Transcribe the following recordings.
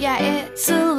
yeah, it's a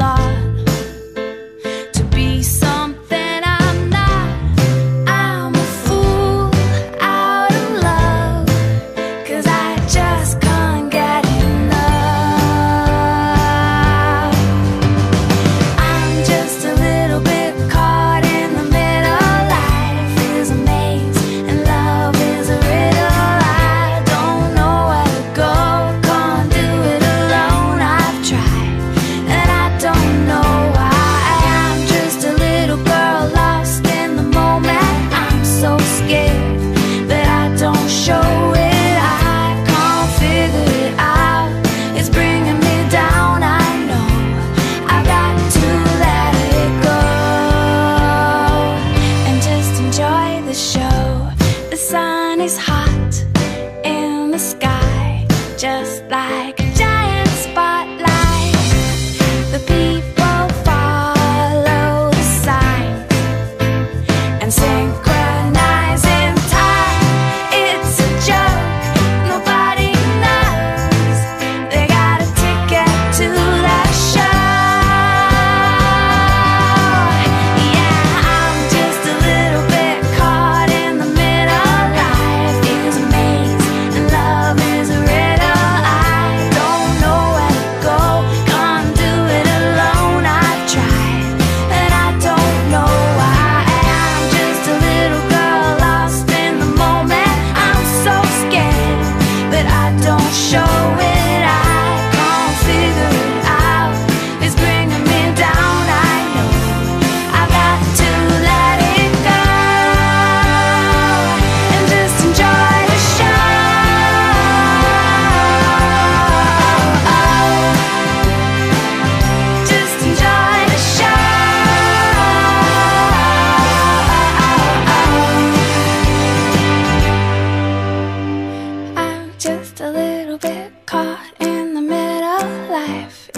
bit caught in the middle. Life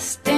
just